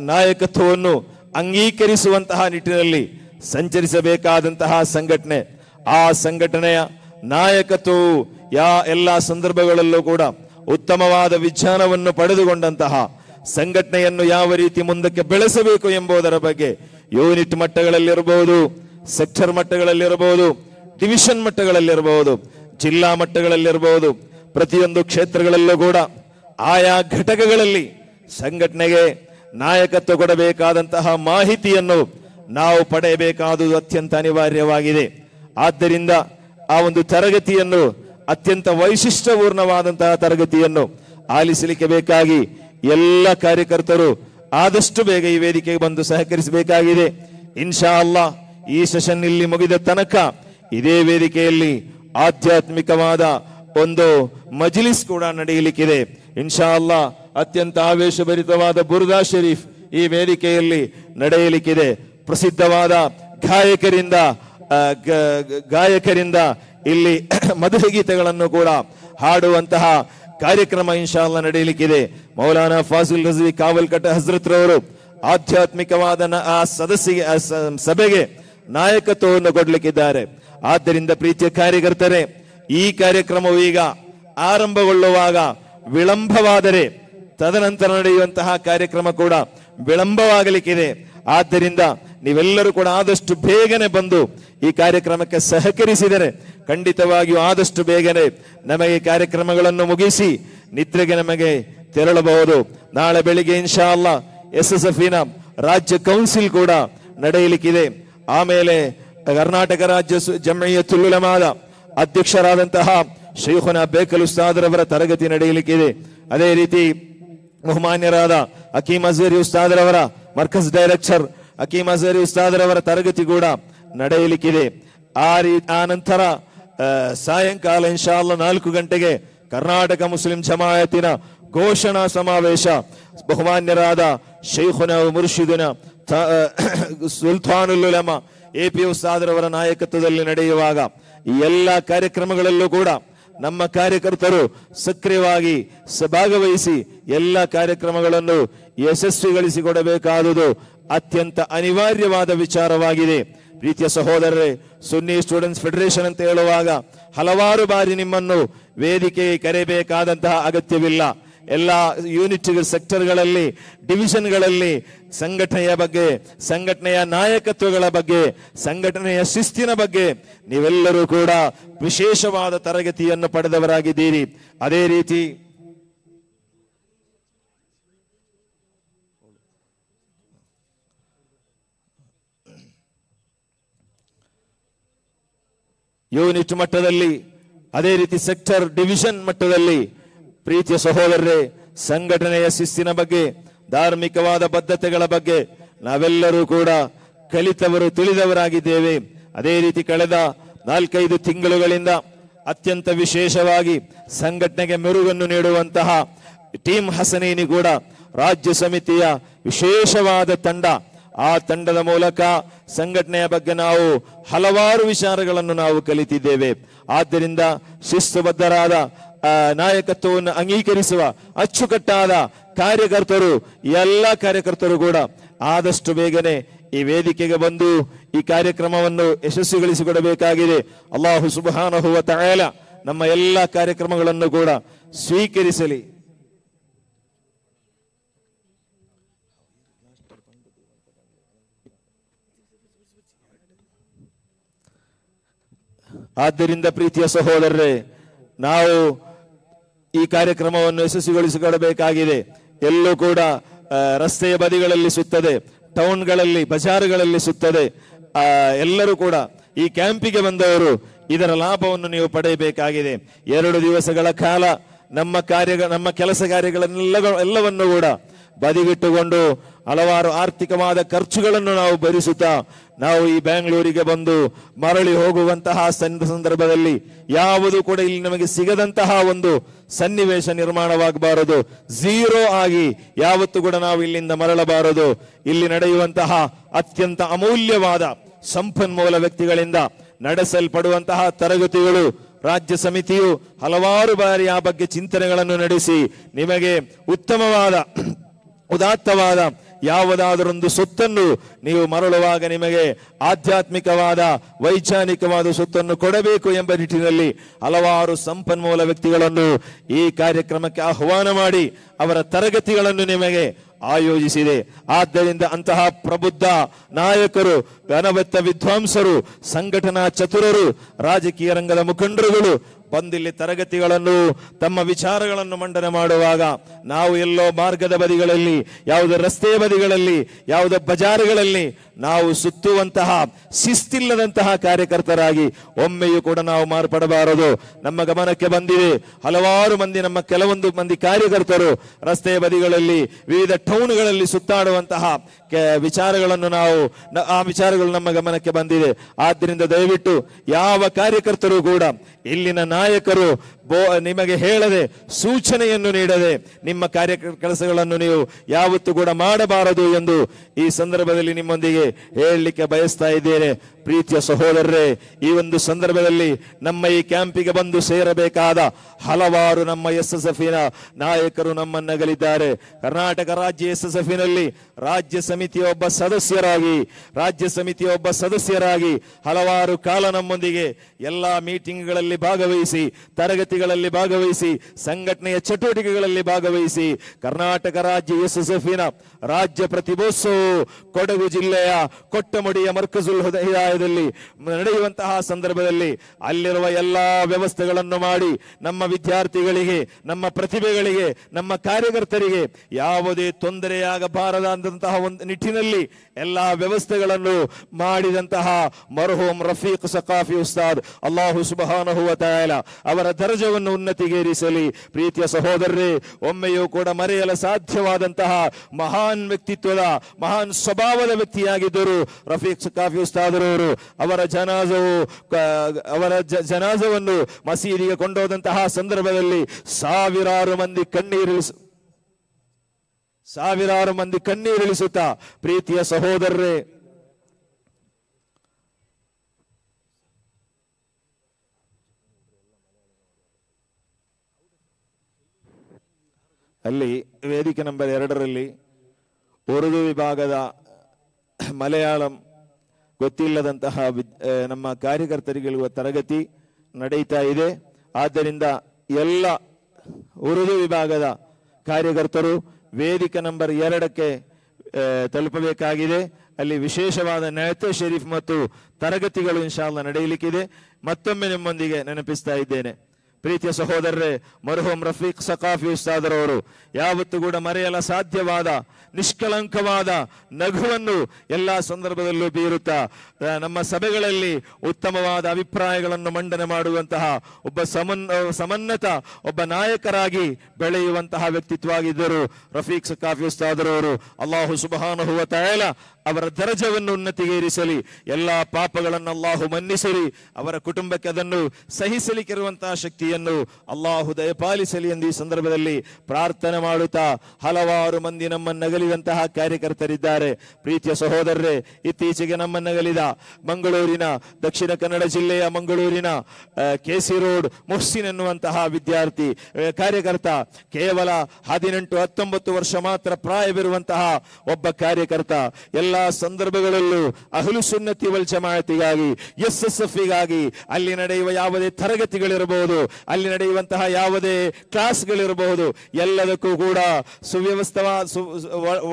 ನಾಯಕತ್ವವನ್ನು ಅಂಗೀಕರಿಸುವಂತಹ ನಿಟ್ಟಿನಲ್ಲಿ ಸಂಚರಿಸಬೇಕಾದಂತಹ ಸಂಘಟನೆ. ಆ ಸಂಘಟನೆಯ ನಾಯಕತ್ವವು ಯಾ ಎಲ್ಲ ಸಂದರ್ಭಗಳಲ್ಲೂ ಕೂಡ ಉತ್ತಮವಾದ ವಿಜ್ಞಾನವನ್ನು ಪಡೆದುಕೊಂಡಂತಹ ಸಂಘಟನೆಯನ್ನು ಯಾವ ರೀತಿ ಮುಂದಕ್ಕೆ ಬೆಳೆಸಬೇಕು ಎಂಬುದರ ಬಗ್ಗೆ ಯೂನಿಟ್ ಮಟ್ಟಗಳಲ್ಲಿರಬಹುದು, ಸೆಕ್ಟರ್ ಮಟ್ಟಗಳಲ್ಲಿರಬಹುದು, ಡಿವಿಷನ್ ಮಟ್ಟಗಳಲ್ಲಿರಬಹುದು, ಜಿಲ್ಲಾ ಮಟ್ಟಗಳಲ್ಲಿರಬಹುದು, ಪ್ರತಿಯೊಂದು ಕ್ಷೇತ್ರಗಳಲ್ಲೂ ಕೂಡ ಆಯಾ ಘಟಕಗಳಲ್ಲಿ ಸಂಘಟನೆಗೆ ನಾಯಕತ್ವ ಕೊಡಬೇಕಾದಂತಹ ಮಾಹಿತಿಯನ್ನು ನಾವು ಪಡೆಯಬೇಕಾದುದು ಅತ್ಯಂತ ಅನಿವಾರ್ಯವಾಗಿದೆ. ಆದ್ದರಿಂದ ಆ ಒಂದು ತರಗತಿಯನ್ನು ಅತ್ಯಂತ ವೈಶಿಷ್ಟ್ಯಪೂರ್ಣವಾದಂತಹ ತರಗತಿಯನ್ನು ಆಲಿಸಲಿಕ್ಕೆ ಬೇಕಾಗಿ ಎಲ್ಲ ಕಾರ್ಯಕರ್ತರು ಆದಷ್ಟು ಬೇಗ ಈ ವೇದಿಕೆಗೆ ಬಂದು ಸಹಕರಿಸಬೇಕಾಗಿದೆ. ಇನ್ಶಾ ಅಲ್ಲಾ ಈ ಸೆಷನ್ ಇಲ್ಲಿ ಮುಗಿದ ತನಕ ಇದೇ ವೇದಿಕೆಯಲ್ಲಿ ಆಧ್ಯಾತ್ಮಿಕವಾದ ಒಂದು ಮಜ್ಲಿಸ್ ಕೂಡ ನಡೆಯಲಿಕ್ಕಿದೆ. ಇನ್ಶಾ ಅಲ್ಲಾ ಅತ್ಯಂತ ಆವೇಶಭರಿತವಾದ ಬುರ್ದಾ ಶರೀಫ್ ಈ ವೇದಿಕೆಯಲ್ಲಿ ನಡೆಯಲಿಕ್ಕಿದೆ. ಪ್ರಸಿದ್ಧವಾದ ಗಾಯಕರಿಂದ ಗಾಯಕರಿಂದ ಇಲ್ಲಿ (clears throat) ಮಧುರ ಗೀತೆಗಳನ್ನು ಕೂಡ ಹಾಡುವಂತಹ ಕಾರ್ಯಕ್ರಮ ಇನ್ಶಾಲ್ಲ ನಡೆಯಲಿಕ್ಕಿದೆ. ಮೌಲಾನಾ ಫಾಸಿಲ್ ರಜವಿ ಕಾವಲ್ಕಟ್ಟ ಹಜ್ರತ್ ರವರು ಆಧ್ಯಾತ್ಮಿಕವಾದ ಆ ಸದಸ್ಯ ಸಭೆಗೆ ನಾಯಕತ್ವವನ್ನು ಕೊಡಲಿಕ್ಕಿದ್ದಾರೆ. ಆದ್ದರಿಂದ ಪ್ರೀತಿಯ ಕಾರ್ಯಕರ್ತರೇ, ಈ ಕಾರ್ಯಕ್ರಮವು ಈಗ ಆರಂಭಗೊಳ್ಳುವಾಗ ವಿಳಂಬವಾದರೆ ತದನಂತರ ನಡೆಯುವಂತಹ ಕಾರ್ಯಕ್ರಮ ಕೂಡ ವಿಳಂಬವಾಗಲಿಕ್ಕಿದೆ. ಆದ್ದರಿಂದ ನೀವೆಲ್ಲರೂ ಕೂಡ ಆದಷ್ಟು ಬೇಗನೆ ಬಂದು ಈ ಕಾರ್ಯಕ್ರಮಕ್ಕೆ ಸಹಕರಿಸಿದರೆ ಖಂಡಿತವಾಗಿಯೂ ಆದಷ್ಟು ಬೇಗನೆ ನಮಗೆ ಕಾರ್ಯಕ್ರಮಗಳನ್ನು ಮುಗಿಸಿ ನಿದ್ರೆಗೆ ನಮಗೆ ತೆರಳಬಹುದು. ನಾಳೆ ಬೆಳಿಗ್ಗೆ ಇನ್ಶಾ ಅಲ್ಲ ಎಸ್ ಎಸ್ ಎಫ್ ರಾಜ್ಯ ಕೌನ್ಸಿಲ್ ಕೂಡ ನಡೆಯಲಿಕ್ಕಿದೆ. ಆಮೇಲೆ ಕರ್ನಾಟಕ ರಾಜ್ಯ ಸು- ತುಲುಲಮಾದ ಅಧ್ಯಕ್ಷರಾದಂತಹ ಶೈಖುನ ಬೇಕಲ್ ಉಸ್ತಾದ್ರವರ ತರಗತಿ ನಡೆಯಲಿಕ್ಕಿದೆ. ಅದೇ ರೀತಿ ಬಹುಮಾನ್ಯರಾದ ಅಕೀಮ್ ಅಜೇರಿ ಉಸ್ತಾದ್ರವರ ಮರ್ಕಸ್ ಡೈರೆಕ್ಟರ್ ಹಕೀಮ್ ಅಜರಿ ಉಸ್ತಾದರವರ ತರಗತಿ ಕೂಡ ನಡೆಯಲಿಕ್ಕಿದೆ. ಆ ರೀ, ಆ ನಂತರ ಸಾಯಂಕಾಲ ಇನ್ಶಾಲ್ಲ ನಾಲ್ಕು ಗಂಟೆಗೆ ಕರ್ನಾಟಕ ಮುಸ್ಲಿಂ ಜಮಾಯತಿನ ಘೋಷಣಾ ಸಮಾವೇಶ. ಬಹುಮಾನ್ಯರಾದ ಶೈಖುನ ಮುರ್ಷಿದಿನ (coughs) ಸುಲ್ತಾನುಲ್ ಉಲಮ, ಎ ಪಿ ಉಸ್ತಾದರವರ ನಾಯಕತ್ವದಲ್ಲಿ ನಡೆಯುವಾಗ ಈ ಎಲ್ಲ ಕಾರ್ಯಕ್ರಮಗಳಲ್ಲೂ ಕೂಡ ನಮ್ಮ ಕಾರ್ಯಕರ್ತರು ಸಕ್ರಿಯವಾಗಿ ಭಾಗವಹಿಸಿ ಎಲ್ಲ ಕಾರ್ಯಕ್ರಮಗಳನ್ನು ಯಶಸ್ವಿಗೊಳಿಸಿಕೊಡಬೇಕಾದುದು ಅತ್ಯಂತ ಅನಿವಾರ್ಯವಾದ ವಿಚಾರವಾಗಿದೆ. ಪ್ರೀತಿಯ ಸಹೋದರರೇ, ಸುನ್ನಿ ಸ್ಟೂಡೆಂಟ್ಸ್ ಫೆಡರೇಷನ್ ಅಂತ ಹೇಳುವಾಗ ಹಲವಾರು ಬಾರಿ ನಿಮ್ಮನ್ನು ವೇದಿಕೆ ಕರೆಯಬೇಕಾದಂತಹ ಅಗತ್ಯವಿಲ್ಲ. ಎಲ್ಲ ಯೂನಿಟ್ ಸೆಕ್ಟರ್ಗಳಲ್ಲಿ ಡಿವಿಷನ್ಗಳಲ್ಲಿ ಸಂಘಟನೆಯ ಬಗ್ಗೆ, ಸಂಘಟನೆಯ ನಾಯಕತ್ವಗಳ ಬಗ್ಗೆ, ಸಂಘಟನೆಯ ಶಿಸ್ತಿನ ಬಗ್ಗೆ ನೀವೆಲ್ಲರೂ ಕೂಡ ವಿಶೇಷವಾದ ತರಗತಿಯನ್ನು ಪಡೆದವರಾಗಿದ್ದೀರಿ. ಅದೇ ರೀತಿ ಯೂನಿಟ್ ಮಟ್ಟದಲ್ಲಿ, ಅದೇ ರೀತಿ ಸೆಕ್ಟರ್ ಡಿವಿಷನ್ ಮಟ್ಟದಲ್ಲಿ ಪ್ರೀತಿಯ ಸಹೋದರರೇ, ಸಂಘಟನೆಯ ಶಿಸ್ತಿನ ಬಗ್ಗೆ, ಧಾರ್ಮಿಕವಾದ ಬದ್ಧತೆಗಳ ಬಗ್ಗೆ ನಾವೆಲ್ಲರೂ ಕೂಡ ಕಲಿತವರು, ತಿಳಿದವರಾಗಿದ್ದೇವೆ. ಅದೇ ರೀತಿ ಕಳೆದ ನಾಲ್ಕೈದು ತಿಂಗಳುಗಳಿಂದ ಅತ್ಯಂತ ವಿಶೇಷವಾಗಿ ಸಂಘಟನೆಗೆ ಮೆರುಗನ್ನು ನೀಡುವಂತಹ ಟೀಮ್ ಹಸನೇನಿ ಕೂಡ ರಾಜ್ಯ ಸಮಿತಿಯ ವಿಶೇಷವಾದ ತಂಡ. ಆ ತಂಡದ ಮೂಲಕ ಸಂಘಟನೆಯ ಬಗ್ಗೆ ನಾವು ಹಲವಾರು ವಿಚಾರಗಳನ್ನು ನಾವು ಕಲಿತಿದ್ದೇವೆ. ಆದ್ದರಿಂದ ಶಿಸ್ತುಬದ್ಧರಾದ ನಾಯಕತ್ವವನ್ನು ಅಂಗೀಕರಿಸುವ ಅಚ್ಚುಕಟ್ಟಾದ ಕಾರ್ಯಕರ್ತರು, ಎಲ್ಲ ಕಾರ್ಯಕರ್ತರು ಕೂಡ ಆದಷ್ಟು ಬೇಗನೆ ಈ ವೇದಿಕೆಗೆ ಬಂದು ಈ ಕಾರ್ಯಕ್ರಮವನ್ನು ಯಶಸ್ವಿಗೊಳಿಸಿಕೊಡಬೇಕಾಗಿದೆ. ಅಲ್ಲಾಹು ಸುಬಹಾನಹುವ ತಾಯಲ ನಮ್ಮ ಎಲ್ಲ ಕಾರ್ಯಕ್ರಮಗಳನ್ನು ಕೂಡ ಸ್ವೀಕರಿಸಲಿ. ಆದ್ದರಿಂದ ಪ್ರೀತಿಯ ಸಹೋದರರೇ, ನಾವು ಈ ಕಾರ್ಯಕ್ರಮವನ್ನು ಯಶಸ್ವಿಗೊಳಿಸಿಕೊಡಬೇಕಾಗಿದೆ. ಎಲ್ಲೂ ಕೂಡ ರಸ್ತೆಯ ಬದಿಗಳಲ್ಲಿ ಸುತ್ತದೆ, ಟೌನ್ಗಳಲ್ಲಿ, ಬಜಾರುಗಳಲ್ಲಿ ಸುತ್ತದೆ. ಎಲ್ಲರೂ ಕೂಡ ಈ ಕ್ಯಾಂಪಿಗೆ ಬಂದವರು, ಇದರ ಲಾಭವನ್ನು ನೀವು ಪಡೆಯಬೇಕಾಗಿದೆ. ಎರಡು ದಿವಸಗಳ ಕಾಲ ನಮ್ಮ ಕಾರ್ಯ ನಮ್ಮ ಕೆಲಸ ಕಾರ್ಯಗಳನ್ನೆಲ್ಲ ಎಲ್ಲವನ್ನು ಕೂಡ ಬದಿಗಿಟ್ಟುಕೊಂಡು ಹಲವಾರು ಆರ್ಥಿಕವಾದ ಖರ್ಚುಗಳನ್ನು ನಾವು ಭರಿಸುತ್ತಾ ನಾವು ಈ ಬ್ಯಾಂಗ್ಳೂರಿಗೆ ಬಂದು ಮರಳಿ ಹೋಗುವಂತಹ ಸಂದ- ಸಂದರ್ಭದಲ್ಲಿ ಯಾವುದು ಕೂಡ ಇಲ್ಲಿ ನಮಗೆ ಸಿಗದಂತಹ ಒಂದು ಸನ್ನಿವೇಶ ನಿರ್ಮಾಣವಾಗಬಾರದು. ಝೀರೋ ಆಗಿ ಯಾವತ್ತು ಕೂಡ ನಾವು ಇಲ್ಲಿಂದ ಮರಳಬಾರದು. ಇಲ್ಲಿ ನಡೆಯುವಂತಹ ಅತ್ಯಂತ ಅಮೂಲ್ಯವಾದ ಸಂಪನ್ಮೂಲ ವ್ಯಕ್ತಿಗಳಿಂದ ನಡೆಸಲ್ಪಡುವಂತಹ ತರಗತಿಗಳು, ರಾಜ್ಯ ಸಮಿತಿಯು ಹಲವಾರು ಬಾರಿ ಆ ಬಗ್ಗೆ ಚಿಂತನೆಗಳನ್ನು ನಡೆಸಿ ನಿಮಗೆ ಉತ್ತಮವಾದ, ಉದಾತ್ತವಾದ ಯಾವುದಾದರೊಂದು ಸೊತ್ತನ್ನು ನೀವು ಮರಳುವಾಗ ನಿಮಗೆ ಆಧ್ಯಾತ್ಮಿಕವಾದ ವೈಜ್ಞಾನಿಕವಾದ ಸೊತ್ತನ್ನು ಕೊಡಬೇಕು ಎಂಬ ನಿಟ್ಟಿನಲ್ಲಿ ಹಲವಾರು ಸಂಪನ್ಮೂಲ ವ್ಯಕ್ತಿಗಳನ್ನು ಈ ಕಾರ್ಯಕ್ರಮಕ್ಕೆ ಆಹ್ವಾನ ಮಾಡಿ ಅವರ ತರಗತಿಗಳನ್ನು ನಿಮಗೆ ಆಯೋಜಿಸಿದೆ. ಆದ್ದರಿಂದ ಅಂತಹ ಪ್ರಬುದ್ಧ ನಾಯಕರು, ಘನವೆತ್ತ ವಿದ್ವಾಂಸರು, ಸಂಘಟನಾ ಚತುರರು, ರಾಜಕೀಯ ರಂಗದ ಮುಖಂಡರುಗಳು ಬಂದಿಲ್ಲಿ ತರಗತಿಗಳನ್ನು, ತಮ್ಮ ವಿಚಾರಗಳನ್ನು ಮಂಡನೆ ಮಾಡುವಾಗ ನಾವು ಎಲ್ಲೋ ಮಾರ್ಗದ ಬದಿಗಳಲ್ಲಿ, ಯಾವುದೋ ರಸ್ತೆಯ ಬದಿಗಳಲ್ಲಿ, ಯಾವುದೋ ಬಜಾರುಗಳಲ್ಲಿ ನಾವು ಸುತ್ತುವಂತಹ ಶಿಸ್ತಿಲ್ಲದಂತಹ ಕಾರ್ಯಕರ್ತರಾಗಿ ಒಮ್ಮೆಯೂ ಕೂಡ ನಾವು ಮಾರ್ಪಡಬಾರದು. ನಮ್ಮ ಗಮನಕ್ಕೆ ಬಂದಿದೆ. ಹಲವಾರು ಮಂದಿ, ನಮ್ಮ ಕೆಲವೊಂದು ಮಂದಿ ಕಾರ್ಯಕರ್ತರು ರಸ್ತೆಯ ಬದಿಗಳಲ್ಲಿ, ವಿವಿಧ ಟೌನ್ಗಳಲ್ಲಿ ಸುತ್ತಾಡುವಂತಹ ವಿಚಾರಗಳನ್ನು ನಾವು ಆ ವಿಚಾರಗಳು ನಮ್ಮ ಗಮನಕ್ಕೆ ಬಂದಿದೆ ಆದ್ದರಿಂದ ದಯವಿಟ್ಟು ಯಾವ ಕಾರ್ಯಕರ್ತರು ಕೂಡ ಇಲ್ಲಿನ ನಾಯಕರು ಬೋ, ನಿಮಗೆ ಹೇಳದೆ ಸೂಚನೆಯನ್ನು ನೀಡದೆ ನಿಮ್ಮ ಕಾರ್ಯ ಕೆಲಸಗಳನ್ನು ನೀವು ಯಾವತ್ತೂ ಕೂಡ ಮಾಡಬಾರದು ಎಂದು ಈ ಸಂದರ್ಭದಲ್ಲಿ ನಿಮ್ಮೊಂದಿಗೆ ಹೇಳಲಿಕ್ಕೆ ಬಯಸ್ತಾ ಇದ್ದೇನೆ. ಪ್ರೀತಿಯ ಸಹೋದರರೇ, ಈ ಒಂದು ಸಂದರ್ಭದಲ್ಲಿ ನಮ್ಮ ಈ ಕ್ಯಾಂಪಿಗೆ ಬಂದು ಸೇರಬೇಕಾದ ಹಲವಾರು ನಮ್ಮ ಎಸ್ ಎಸ್ ಎಫಿನ ನಾಯಕರು ನಮ್ಮನ್ನಗಲಿದ್ದಾರೆ. ಕರ್ನಾಟಕ ರಾಜ್ಯ ಎಸ್ ಎಸ್ ಎಫಿನಲ್ಲಿ ರಾಜ್ಯ ಸಮಿತಿಯ ಒಬ್ಬ ಸದಸ್ಯರಾಗಿ, ರಾಜ್ಯ ಸಮಿತಿಯ ಒಬ್ಬ ಸದಸ್ಯರಾಗಿ ಹಲವಾರು ಕಾಲ ನಮ್ಮೊಂದಿಗೆ ಎಲ್ಲಾ ಮೀಟಿಂಗ್ಗಳಲ್ಲಿ ಭಾಗವಹಿಸಿ ತರಗತಿಗಳಲ್ಲಿ ಭಾಗವಹಿಸಿ, ಸಂಘಟನೆಯ ಚಟುವಟಿಕೆಗಳಲ್ಲಿ ಭಾಗವಹಿಸಿ, ಕರ್ನಾಟಕ ರಾಜ್ಯ ಎಸ್ ಎಸ್ ರಾಜ್ಯ ಪ್ರತಿಭೋತ್ಸವವು ಕೊಡಗು ಜಿಲ್ಲೆಯ ಕೊಟ್ಟಮುಡಿಯ ಮರ್ಕಜುಲ್ ಹೃದಯದಲ್ಲಿ ನಡೆಯುವಂತಹ ಸಂದರ್ಭದಲ್ಲಿ ಅಲ್ಲಿರುವ ಎಲ್ಲಾ ವ್ಯವಸ್ಥೆಗಳನ್ನು ಮಾಡಿ, ನಮ್ಮ ವಿದ್ಯಾರ್ಥಿಗಳಿಗೆ, ನಮ್ಮ ಪ್ರತಿಭೆಗಳಿಗೆ, ನಮ್ಮ ಕಾರ್ಯಕರ್ತರಿಗೆ ಯಾವುದೇ ತೊಂದರೆಯಾಗಬಾರದಂತಹ ಒಂದು ನಿಟ್ಟಿನಲ್ಲಿ ಎಲ್ಲಾ ವ್ಯವಸ್ಥೆಗಳನ್ನು ಮಾಡಿದಂತಹ ಮರ್ಹೂಮ್ ರಫೀಕ್ ಸಕಾಫಿ ಉಸ್ತಾದ್, ಅಲ್ಲಾಹು ಸುಬಹಾನಹುವ ತಾಯಲ ಅವರ ದರ್ಜವನ್ನು ಉನ್ನತಿಗೇರಿಸಲಿ. ಪ್ರೀತಿಯ ಸಹೋದರರೇ, ಒಮ್ಮೆಯೂ ಕೂಡ ಮರೆಯಲು ಸಾಧ್ಯವಾದಂತಹ ಮಹಾನ್ ವ್ಯಕ್ತಿತ್ವದ, ಮಹಾನ್ ಸ್ವಭಾವದ ವ್ಯಕ್ತಿಯಾಗಿದ್ದರು ರಫೀಕ್ ಕಾಫಿ ಉಸ್ತಾದರವರು. ಅವರ ಜನಾಜವು ಅವರ ಜನಾಜವನ್ನು ಮಸೀದಿಗೆ ಕೊಂಡೋದಂತಹ ಸಂದರ್ಭದಲ್ಲಿ ಸಾವಿರಾರು ಮಂದಿ ಕಣ್ಣೀರಿಳಿಸ, ಸಾವಿರಾರು ಮಂದಿ ಕಣ್ಣೀರಿಳಿಸುತ್ತಾ ಪ್ರೀತಿಯ ಸಹೋದರರೇ. ಅಲ್ಲಿ ವೇದಿಕೆ ನಂಬರ್ ಎರಡರಲ್ಲಿ ಉರ್ದು ವಿಭಾಗದ ಮಲಯಾಳಂ ಗೊತ್ತಿಲ್ಲದಂತಹ ನಮ್ಮ ಕಾರ್ಯಕರ್ತರಿಗಿರುವ ತರಗತಿ ನಡೀತಾ ಇದೆ. ಆದ್ದರಿಂದ ಎಲ್ಲ ಉರ್ದು ವಿಭಾಗದ ಕಾರ್ಯಕರ್ತರು ವೇದಿಕೆ ನಂಬರ್ ಎರಡಕ್ಕೆ ತಲುಪಬೇಕಾಗಿದೆ. ಅಲ್ಲಿ ವಿಶೇಷವಾದ ನಯತ ಶರೀಫ್ ಮತ್ತು ತರಗತಿಗಳು ಇನ್ಶಾಲ್ಲ ನಡೆಯಲಿಕ್ಕಿದೆ. ಮತ್ತೊಮ್ಮೆ ನಿಮ್ಮೊಂದಿಗೆ ನೆನಪಿಸ್ತಾ ಇದ್ದೇನೆ. ಪ್ರೀತಿಯ ಸಹೋದರರೇ, ಮರುಹೋಮ್ ರಫೀಕ್ ಸಕಾಫಿ ಉಸ್ತಾದರವರು, ಯಾವತ್ತೂ ಕೂಡ ಮರೆಯಲ ಸಾಧ್ಯವಾದ ನಿಷ್ಕಲಂಕವಾದ ನಗುವನ್ನು ಎಲ್ಲ ಸಂದರ್ಭದಲ್ಲೂ ಬೀರುತ್ತಾ ನಮ್ಮ ಸಭೆಗಳಲ್ಲಿ ಉತ್ತಮವಾದ ಅಭಿಪ್ರಾಯಗಳನ್ನು ಮಂಡನೆ ಮಾಡುವಂತಹ ಒಬ್ಬ ಸಮನ್ ಸಮನ್ನತ ಒಬ್ಬ ನಾಯಕರಾಗಿ ಬೆಳೆಯುವಂತಹ ವ್ಯಕ್ತಿತ್ವ ಆಗಿದ್ದರು ರಫೀಕ್ ಸಕಾಫಿ ಉಸ್ತಾದರವರು. ಅಲ್ಲಾಹು ಸುಬಹಾನಹು ತಯಾಲ ಅವರ ದರ್ಜವನ್ನು ಉನ್ನತಿಗೇರಿಸಲಿ. ಎಲ್ಲಾ ಪಾಪಗಳನ್ನು ಅಲ್ಲಾಹು ಮನ್ನಿಸಲಿ ಅವರ ಕುಟುಂಬಕ್ಕೆ ಅದನ್ನು ಸಹಿಸಲಿಕ್ಕಿರುವಂತಹ ಶಕ್ತಿಯನ್ನು ಅಲ್ಲಾಹು ದಯಪಾಲಿಸಲಿ ಎಂದು ಈ ಸಂದರ್ಭದಲ್ಲಿ ಪ್ರಾರ್ಥನೆ ಮಾಡುತ್ತಾ ಹಲವಾರು ಮಂದಿ ನಮ್ಮನ್ನಗಲಿದಂತಹ ಕಾರ್ಯಕರ್ತರಿದ್ದಾರೆ. ಪ್ರೀತಿಯ ಸಹೋದರರೇ, ಇತ್ತೀಚೆಗೆ ನಮ್ಮನ್ನಗಲಿದ ಮಂಗಳೂರಿನ ದಕ್ಷಿಣ ಕನ್ನಡ ಜಿಲ್ಲೆಯ ಮಂಗಳೂರಿನ ಕೆಸಿ ರೋಡ್ ಮುಹ್ಸಿನ್ ಎನ್ನುವಂತಹ ವಿದ್ಯಾರ್ಥಿ ಕಾರ್ಯಕರ್ತ, ಕೇವಲ ಹದಿನೆಂಟು ಹತ್ತೊಂಬತ್ತು ವರ್ಷ ಮಾತ್ರ ಪ್ರಾಯವಿರುವಂತಹ ಒಬ್ಬ ಕಾರ್ಯಕರ್ತ, ಎಲ್ಲಾ ಸಂದರ್ಭಗಳಲ್ಲೂ ಅಹಲು ಸುನ್ನತಿ ವಲ್ ಜಮಾಯತಿಗಾಗಿ ಎಸ್ ಎಸ್ ಎಫ್ಗಾಗಿ ಅಲ್ಲಿ ನಡೆಯುವ ಯಾವುದೇ ತರಗತಿಗಳಿರಬಹುದು, ಅಲ್ಲಿ ನಡೆಯುವಂತಹ ಯಾವುದೇ ಕ್ಲಾಸ್ಗಳಿರಬಹುದು, ಎಲ್ಲದಕ್ಕೂ ಕೂಡ ಸುವ್ಯವಸ್ಥವಾ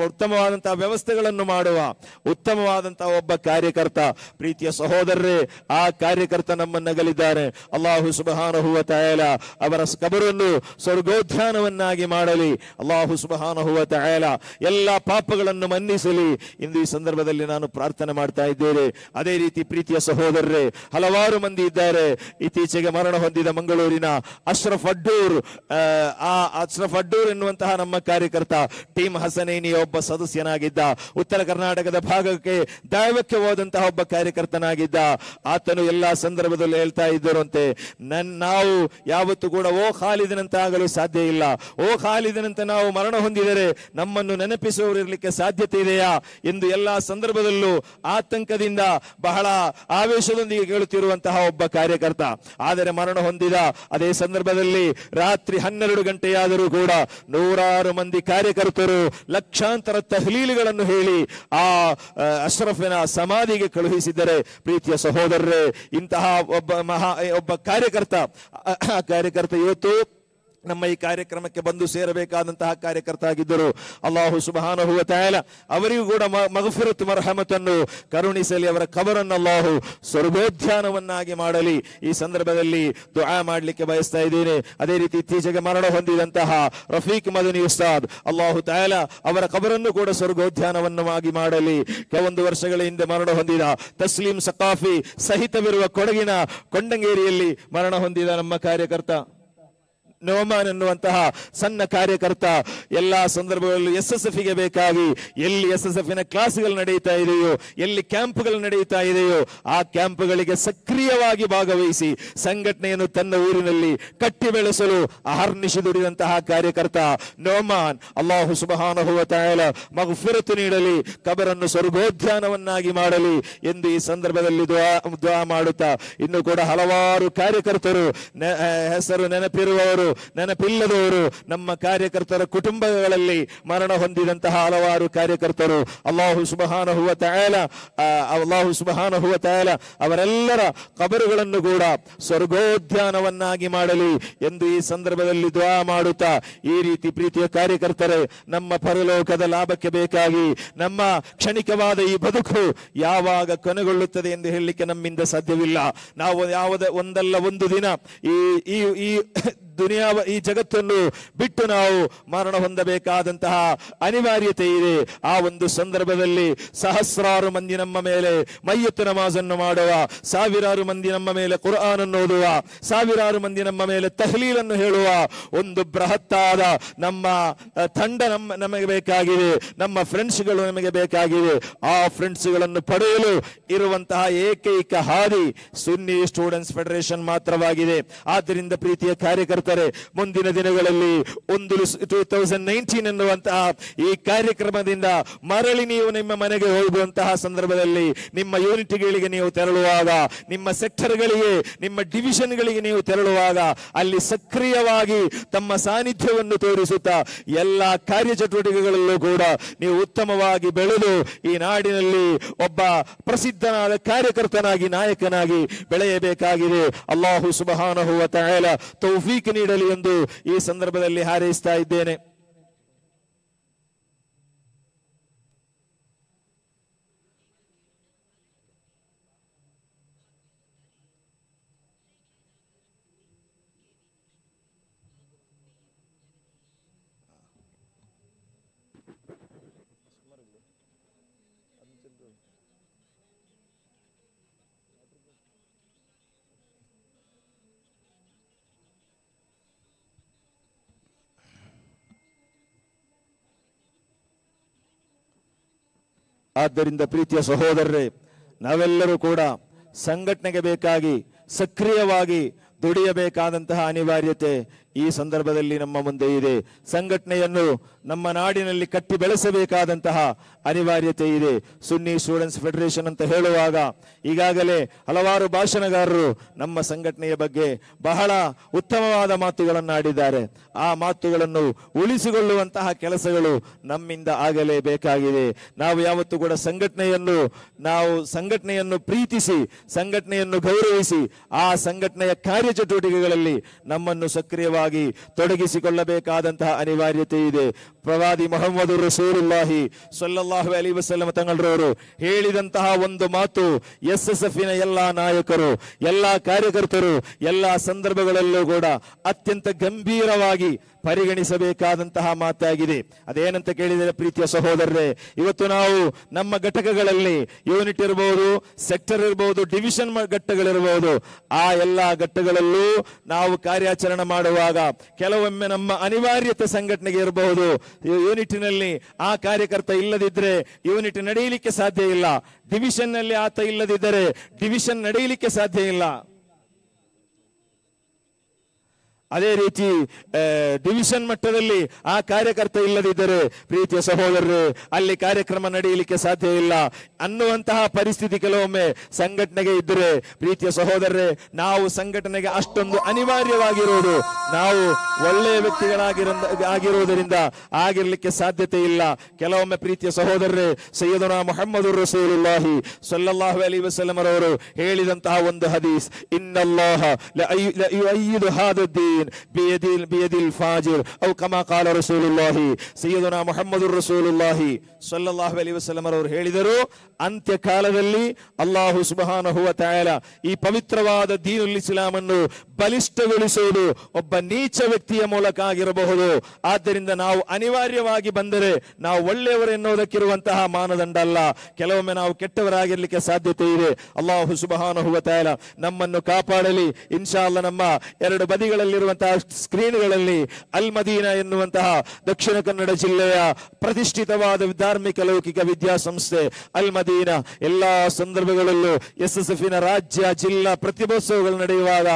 ಉತ್ತಮವಾದಂತಹ ವ್ಯವಸ್ಥೆಗಳನ್ನು ಮಾಡುವ ಉತ್ತಮವಾದಂತಹ ಒಬ್ಬ ಕಾರ್ಯಕರ್ತ ಪ್ರೀತಿಯ ಸಹೋದರರೇ, ಆ ಕಾರ್ಯಕರ್ತ ನಮ್ಮನ್ನಗಲಿದ್ದಾರೆ. ಅಲ್ಲಾಹು ಸುಬಹಾನಹುವ ತಾಯಲ ಅವರ ಕಬರನ್ನು ಸ್ವರ್ಗೋದ್ಯಾನವನ್ನಾಗಿ ಮಾಡಲಿ. ಅಲ್ಲಾಹು ಸುಬಹಾನಹುವ ತಾಯಲ ಎಲ್ಲ ಪಾಪಗಳನ್ನು ಮನ್ನಿಸಲಿ. ಇಂದು ಸಂದರ್ಭದಲ್ಲಿ ನಾನು ಪ್ರಾರ್ಥನೆ ಮಾಡ್ತಾ ಇದ್ದೇನೆ ಅದೇ ರೀತಿ ಪ್ರೀತಿಯ ಸಹೋದರರೇ ಹಲವಾರು ಮಂದಿ ಇದ್ದಾರೆ. ಇತ್ತೀಚೆಗೆ ಮರಣ ಹೊಂದಿದ ಮಂಗಳೂರಿನ ಅಶ್ರಫ್ ಅಡ್ಡೂರ್ ಆ, ಅಶ್ರಫ್ ಅಡ್ಡೂರ್ ಎನ್ನುವಂತಹ ನಮ್ಮ ಕಾರ್ಯಕರ್ತ ಟೀಮ್ ಹಸನೇನಿಯ ಒಬ್ಬ ಸದಸ್ಯನಾಗಿದ್ದ ಉತ್ತರ ಕರ್ನಾಟಕದ ಭಾಗಕ್ಕೆ ದೈವಕ್ಕೆ ಹೋದಂತಹ ಒಬ್ಬ ಕಾರ್ಯಕರ್ತನಾಗಿದ್ದ ಆತನು ಎಲ್ಲಾ ಸಂದರ್ಭದಲ್ಲಿ ಹೇಳ್ತಾ ಇದ್ದರಂತೆ ನನ್ ನಾವು ಯಾವತ್ತೂ ಕೂಡ ಓ ಖಾಲಿದನಂತ ಆಗಲು ಸಾಧ್ಯ ಇಲ್ಲ. ಓ ಖಾಲಿದನಂತೆ ನಾವು ಮರಣ ಹೊಂದಿದರೆ ನಮ್ಮನ್ನು ನೆನಪಿಸುವವರು ಇರಲಿಕ್ಕೆ ಸಾಧ್ಯತೆ ಇದೆಯಾ? ಎಂದು ಎಲ್ಲಾ ಸಂದರ್ಭದಲ್ಲೂ ಆತಂಕದಿಂದ ಬಹಳ ಆವೇಶದೊಂದಿಗೆ ಕೇಳುತ್ತಿರುವಂತಹ ಒಬ್ಬ ಕಾರ್ಯಕರ್ತ. ಆದರೆ ಮರಣ ಹೊಂದಿದ ಅದೇ ಸಂದರ್ಭದಲ್ಲಿ ರಾತ್ರಿ ಹನ್ನೆರಡು ಗಂಟೆಯಾದರೂ ಕೂಡ ನೂರಾರು ಮಂದಿ ಕಾರ್ಯಕರ್ತರು ಲಕ್ಷಾಂತರ ತಹಲೀಲುಗಳನ್ನು ಹೇಳಿ ಆ ಅಶ್ರಫಿನ ಸಮಾಧಿಗೆ ಕಳುಹಿಸಿದರೆ ಪ್ರೀತಿಯ ಸಹೋದರರೇ, ಇಂತಹ ಒಬ್ಬ ಮಹಾ, ಒಬ್ಬ ಕಾರ್ಯಕರ್ತ ಕಾರ್ಯಕರ್ತ ಇವತ್ತು ನಮ್ಮ ಈ ಕಾರ್ಯಕ್ರಮಕ್ಕೆ ಬಂದು ಸೇರಬೇಕಾದಂತಹ ಕಾರ್ಯಕರ್ತ ಆಗಿದ್ದರು ಅಲ್ಲಾಹು ಸುಬಹಾನಹು ತಾಯಲ ಅವರಿಗೂ ಕೂಡ ಮಗಫಿರತ್ ಮರ್ಹಮತನ್ನು ಕರುಣಿಸಲಿ, ಅವರ ಕಬರನ್ನು ಅಲ್ಲಾಹು ಸ್ವರ್ಗೋದ್ಯಾನವನ್ನಾಗಿ ಮಾಡಲಿ. ಈ ಸಂದರ್ಭದಲ್ಲಿ ದುಆ ಮಾಡಲಿಕ್ಕೆ ಬಯಸ್ತಾ ಇದ್ದೇನೆ. ಅದೇ ರೀತಿ ಇತ್ತೀಚೆಗೆ ಮರಣ ಹೊಂದಿದಂತಹ ರಫೀಕ್ ಮದನಿ ಉಸ್ತಾದ್, ಅಲ್ಲಾಹು ತಾಯಲ ಅವರ ಕಬರನ್ನು ಕೂಡ ಸ್ವರ್ಗೋದ್ಯಾನವನ್ನಾಗಿ ಮಾಡಲಿ. ಕೆಲವೊಂದು ವರ್ಷಗಳ ಹಿಂದೆ ಮರಣ ಹೊಂದಿದ ತಸ್ಲೀಂ ಸಕಾಫಿ ಸಹಿತವಿರುವ ಕೊಡಗಿನ ಕೊಂಡಂಗೇರಿಯಲ್ಲಿ ಮರಣ ಹೊಂದಿದ ನಮ್ಮ ಕಾರ್ಯಕರ್ತ. ನೋಮಾನ್ ಎನ್ನುವಂತಹ ಸಣ್ಣ ಕಾರ್ಯಕರ್ತ ಎಲ್ಲ ಸಂದರ್ಭಗಳಲ್ಲೂ ಎಸ್ ಎಸ್ ಎಫ್ಗೆ ಬೇಕಾಗಿ ಎಲ್ಲಿ ಎಸ್ ಎಸ್ ಎಫ್ನ ಕ್ಲಾಸ್ಗಳು ನಡೆಯುತ್ತಾ ಇದೆಯೋ, ಎಲ್ಲಿ ಕ್ಯಾಂಪ್ಗಳು ನಡೆಯುತ್ತಾ ಇದೆಯೋ, ಆ ಕ್ಯಾಂಪ್ಗಳಿಗೆ ಸಕ್ರಿಯವಾಗಿ ಭಾಗವಹಿಸಿ ಸಂಘಟನೆಯನ್ನು ತನ್ನ ಊರಿನಲ್ಲಿ ಕಟ್ಟಿ ಬೆಳೆಸಲು ಅಹರ್ನಿಶಿ ದುಡಿದಂತಹ ಕಾರ್ಯಕರ್ತ ನೋಮಾನ್ ಅಲ್ಲಾಹು ಸುಬಹಾನಹುವ ತಾಯಲ ಮಗಫಿರತು ನೀಡಲಿ, ಕಬರನ್ನು ಸ್ವರ್ಗೋದ್ಯಾನವನ್ನಾಗಿ ಮಾಡಲಿ ಎಂದು ಈ ಸಂದರ್ಭದಲ್ಲಿ ದ್ವಾ ಮಾಡುತ್ತಾ, ಇನ್ನು ಕೂಡ ಹಲವಾರು ಕಾರ್ಯಕರ್ತರು ಹೆಸರು ನೆನಪಿರುವವರು ನೆನಪಿಲ್ಲದವರು ನಮ್ಮ ಕಾರ್ಯಕರ್ತರ ಕುಟುಂಬಗಳಲ್ಲಿ ಮರಣ ಹೊಂದಿದಂತಹ ಹಲವಾರು ಕಾರ್ಯಕರ್ತರು. ಅಲ್ಲಾಹು ಸುಬಹಾನ ಹೂವ ತಾಯಲ ಅಲ್ಲಾಹು ಅಲ್ಲಾಹು ಸುಬಹಾನಹುವ ತಾಯಲ ಅವರೆಲ್ಲರ ಕಬರುಗಳನ್ನು ಕೂಡ ಸ್ವರ್ಗೋದ್ಯಾನವನ್ನಾಗಿ ಮಾಡಲಿ ಎಂದು ಈ ಸಂದರ್ಭದಲ್ಲಿ ದ್ವಾ ಮಾಡುತ್ತಾ, ಈ ರೀತಿ ಪ್ರೀತಿಯ ಕಾರ್ಯಕರ್ತರೇ, ನಮ್ಮ ಪರಲೋಕದ ಲಾಭಕ್ಕೆ ಬೇಕಾಗಿ, ನಮ್ಮ ಕ್ಷಣಿಕವಾದ ಈ ಬದುಕು ಯಾವಾಗ ಕೊನೆಗೊಳ್ಳುತ್ತದೆ ಎಂದು ಹೇಳಲಿಕ್ಕೆ ನಮ್ಮಿಂದ ಸಾಧ್ಯವಿಲ್ಲ. ನಾವು ಯಾವುದೇ ಒಂದಲ್ಲ ಒಂದು ದಿನ ಈ ಈ ಈ ದುನಿಯಾ ಈ ಜಗತ್ತನ್ನು ಬಿಟ್ಟು ನಾವು ಮರಣ ಹೊಂದಬೇಕಾದಂತಹ ಅನಿವಾರ್ಯತೆ ಇದೆ. ಆ ಒಂದು ಸಂದರ್ಭದಲ್ಲಿ ಸಹಸ್ರಾರು ಮಂದಿ ನಮ್ಮ ಮೇಲೆ ಮೈಯತ್ತು ನಮಾಜನ್ನು ಮಾಡುವ, ಸಾವಿರಾರು ಮಂದಿ ನಮ್ಮ ಮೇಲೆ ಕುರ್ಆನ್ ಅನ್ನು ಓದುವ, ಸಾವಿರಾರು ಮಂದಿ ನಮ್ಮ ಮೇಲೆ ತಹಲೀಲನ್ನು ಹೇಳುವ ಒಂದು ಬೃಹತ್ತಾದ ನಮ್ಮ ತಂಡ ನಮ್ಮ ನಮಗೆ ಬೇಕಾಗಿದೆ. ನಮ್ಮ ಫ್ರೆಂಡ್ಸ್ಗಳು ನಮಗೆ ಬೇಕಾಗಿವೆ ಆ ಫ್ರೆಂಡ್ಸ್ಗಳನ್ನು ಪಡೆಯಲು ಇರುವಂತಹ ಏಕೈಕ ಹಾದಿ ಸುನ್ನಿ ಸ್ಟೂಡೆಂಟ್ಸ್ ಫೆಡರೇಷನ್ ಮಾತ್ರವಾಗಿದೆ. ಆದ್ದರಿಂದ ಪ್ರೀತಿಯ ಮುಂದಿನ ದಿನಗಳಲ್ಲಿ ಒಂದು ಟೂ ತೌಸಂಡ್ ಈ ಕಾರ್ಯಕ್ರಮದಿಂದ ಮರಳಿ ನೀವು ನಿಮ್ಮ ಮನೆಗೆ ಹೋಗುವಂತಹ ಸಂದರ್ಭದಲ್ಲಿ ನಿಮ್ಮ ಯೂನಿಟ್ಗಳಿಗೆ ನೀವು ತೆರಳುವಾಗ, ನಿಮ್ಮ ಸೆಕ್ಟರ್ಗಳಿಗೆ, ನಿಮ್ಮ ಡಿವಿಷನ್ಗಳಿಗೆ ನೀವು ತೆರಳುವಾಗ ಅಲ್ಲಿ ಸಕ್ರಿಯವಾಗಿ ತಮ್ಮ ಸಾನ್ನಿಧ್ಯವನ್ನು ತೋರಿಸುತ್ತಾ ಎಲ್ಲ ಕಾರ್ಯಚಟುವಟಿಕೆಗಳಲ್ಲೂ ಕೂಡ ನೀವು ಉತ್ತಮವಾಗಿ ಬೆಳೆದು ಈ ನಾಡಿನಲ್ಲಿ ಒಬ್ಬ ಪ್ರಸಿದ್ಧನಾದ ಕಾರ್ಯಕರ್ತನಾಗಿ, ನಾಯಕನಾಗಿ ಬೆಳೆಯಬೇಕಾಗಿದೆ. ಅಲ್ಲಾಹು ಸುಬಹಾನಹುವ ತಾಯಲ ತೌಫೀಕ್ ನೀಡಲಿ ಎಂದು ಈ ಸಂದರ್ಭದಲ್ಲಿ ಹಾರೈಸ್ತಾ ಇದ್ದೇನೆ. ಆದ್ದರಿಂದ ಪ್ರೀತಿಯ ಸಹೋದರರೇ ನಾವೆಲ್ಲರೂ ಕೂಡ ಸಂಘಟನೆಗೆ ಬೇಕಾಗಿ ಸಕ್ರಿಯವಾಗಿ ದುಡಿಯಬೇಕಾದಂತಹ ಅನಿವಾರ್ಯತೆ ಈ ಸಂದರ್ಭದಲ್ಲಿ ನಮ್ಮ ಮುಂದೆ ಇದೆ. ಸಂಘಟನೆಯನ್ನು ನಮ್ಮ ನಾಡಿನಲ್ಲಿ ಕಟ್ಟಿ ಬೆಳೆಸಬೇಕಾದಂತಹ ಅನಿವಾರ್ಯತೆ ಇದೆ. ಸುನ್ನಿ ಸ್ಟೂಡೆಂಟ್ಸ್ ಫೆಡರೇಷನ್ ಅಂತ ಹೇಳುವಾಗ ಈಗಾಗಲೇ ಹಲವಾರು ಭಾಷಣಗಾರರು ನಮ್ಮ ಸಂಘಟನೆಯ ಬಗ್ಗೆ ಬಹಳ ಉತ್ತಮವಾದ ಮಾತುಗಳನ್ನು ಆಡಿದ್ದಾರೆ ಆ ಮಾತುಗಳನ್ನು ಉಳಿಸಿಕೊಳ್ಳುವಂತಹ ಕೆಲಸಗಳು ನಮ್ಮಿಂದ ಆಗಲೇಬೇಕಾಗಿದೆ ನಾವು ಯಾವತ್ತೂ ಕೂಡ ಸಂಘಟನೆಯನ್ನು, ನಾವು ಸಂಘಟನೆಯನ್ನು ಪ್ರೀತಿಸಿ, ಸಂಘಟನೆಯನ್ನು ಗೌರವಿಸಿ, ಆ ಸಂಘಟನೆಯ ಕಾರ್ಯಚಟುವಟಿಕೆಗಳಲ್ಲಿ ನಮ್ಮನ್ನು ಸಕ್ರಿಯವಾಗಿ ತೊಡಗಿಸಿಕೊಳ್ಳಬೇಕಾದಂತಹ ಅನಿವಾರ್ಯತೆ ಇದೆ. ಪ್ರವಾದಿ ಮೊಹಮ್ಮದ್ ರಸೂರುಲ್ಲಾಹಿ ಸೊಲ್ಲಾಹು ಅಲಿ ವಸಲ್ಲಂ ತಂಗಳರವರು ಹೇಳಿದಂತಹ ಒಂದು ಮಾತು ಎಸ್ ಎಸ್ ಎಫ್ನ ಎಲ್ಲಾ ನಾಯಕರು, ಎಲ್ಲಾ ಕಾರ್ಯಕರ್ತರು, ಎಲ್ಲಾ ಸಂದರ್ಭಗಳಲ್ಲೂ ಕೂಡ ಅತ್ಯಂತ ಗಂಭೀರವಾಗಿ ಪರಿಗಣಿಸಬೇಕಾದಂತಹ ಮಾತಾಗಿದೆ. ಅದೇನಂತ ಕೇಳಿದರೆ, ಪ್ರೀತಿಯ ಸಹೋದರರೇ, ಇವತ್ತು ನಾವು ನಮ್ಮ ಘಟಕಗಳಲ್ಲಿ ಯೂನಿಟ್ ಇರಬಹುದು ಸೆಕ್ಟರ್ ಇರಬಹುದು ಡಿವಿಷನ್ ಘಟ್ಟಗಳಿರಬಹುದು ಆ ಎಲ್ಲ ಘಟ್ಟಗಳಲ್ಲೂ ನಾವು ಕಾರ್ಯಾಚರಣೆ ಮಾಡುವಾಗ ಕೆಲವೊಮ್ಮೆ ನಮ್ಮ ಅನಿವಾರ್ಯತೆ ಸಂಘಟನೆಗೆ ಇರಬಹುದು ಯೂನಿಟ್ನಲ್ಲಿ ಆ ಕಾರ್ಯಕರ್ತ ಇಲ್ಲದಿದ್ದರೆ ಯೂನಿಟ್ ನಡೆಯಲಿಕ್ಕೆ ಸಾಧ್ಯ ಇಲ್ಲ. ಡಿವಿಷನ್ನಲ್ಲಿ ಆತ ಇಲ್ಲದಿದ್ದರೆ ಡಿವಿಷನ್ ನಡೆಯಲಿಕ್ಕೆ ಸಾಧ್ಯ ಇಲ್ಲ. ಅದೇ ರೀತಿ ಡಿವಿಷನ್ ಮಟ್ಟದಲ್ಲಿ ಆ ಕಾರ್ಯಕರ್ತ ಇಲ್ಲದಿದ್ದರೆ ಪ್ರೀತಿಯ ಸಹೋದರರು, ಅಲ್ಲಿ ಕಾರ್ಯಕ್ರಮ ನಡೆಯಲಿಕ್ಕೆ ಸಾಧ್ಯ ಇಲ್ಲ. ಅನ್ನುವಂತಹ ಪರಿಸ್ಥಿತಿ ಕೆಲವೊಮ್ಮೆ ಸಂಘಟನೆಗೆ ಇದ್ದರೆ ಪ್ರೀತಿಯ ಸಹೋದರರೇ, ನಾವು ಸಂಘಟನೆಗೆ ಅಷ್ಟೊಂದು ಅನಿವಾರ್ಯವಾಗಿರುವುದು. ನಾವು ಒಳ್ಳೆಯ ವ್ಯಕ್ತಿಗಳಾಗಿರೋ ಆಗಿರುವುದರಿಂದ ಆಗಿರಲಿಕ್ಕೆ ಸಾಧ್ಯತೆ ಇಲ್ಲ. ಕೆಲವೊಮ್ಮೆ ಪ್ರೀತಿಯ ಸಹೋದರರೇ, ಸೈಯದನ ಮೊಹಮ್ಮದ್ ರಸೂಲುಲ್ಲಾಹಿ ಸಲ್ಲಲ್ಲಾಹು ಅಲಿ ವಸಲಮರವರು ಹೇಳಿದಂತಹ ಒಂದು ಹದೀಸ್, ಇನ್ನಲ್ಲಾಹ ಐದು ಹಾದದ್ದೀ الدين بيد بيد الفاجر او كما قال رسول الله سيدنا محمد رسول الله صلى الله عليه وسلم ಅವರು ಹೇಳಿದರು ಅಂತ್ಯ ಕಾಲದಲ್ಲಿ ಅಲ್ಲಾಹು ಸುಬ್ಹಾನಹು ವ ತಆಲ ಈ ಪವಿತ್ರವಾದ ದೀನುಲ್ ಇಸ್ಲಾಂ ಅನ್ನು ಬಲಿಷ್ಠಗೊಳಿಸುವುದು ಒಬ್ಬ ನೀಚ ವ್ಯಕ್ತಿಯ ಮೂಲಕ ಆಗಿರಬಹುದು. ಆದ್ದರಿಂದ ನಾವು ಅನಿವಾರ್ಯವಾಗಿ ಬಂದರೆ ನಾವು ಒಳ್ಳೆಯವರು ಎನ್ನುವುದಕ್ಕಿರುವಂತಹ ಮಾನದಂಡ ಅಲ್ಲ. ಕೆಲವೊಮ್ಮೆ ನಾವು ಕೆಟ್ಟವರಾಗಿರ್ಲಿಕ್ಕೆ ಸಾಧ್ಯತೆ ಇದೆ. ಅಲ್ಲಾಹು ತಆಲ ನಮ್ಮನ್ನು ಕಾಪಾಡಲಿ. ಇನ್ಶಾ ಅಲ್ಲ ನಮ್ಮ ಎರಡು ಬದಿಗಳಲ್ಲಿರುವಂತಹ ಸ್ಕ್ರೀನ್ಗಳಲ್ಲಿ ಅಲ್ ಮದೀನ ಎನ್ನುವಂತಹ ದಕ್ಷಿಣ ಕನ್ನಡ ಜಿಲ್ಲೆಯ ಪ್ರತಿಷ್ಠಿತವಾದ ಧಾರ್ಮಿಕ ಲೌಕಿಕ ವಿದ್ಯಾಸಂಸ್ಥೆ ಅಲ್ ಮದೀನ ಎಲ್ಲಾ ಸಂದರ್ಭಗಳಲ್ಲೂ ಎಸ್ ಎಸ್ ಎಫ್ ರಾಜ್ಯ, ಜಿಲ್ಲಾ ಪ್ರತಿಭೋತ್ಸವಗಳು ನಡೆಯುವಾಗ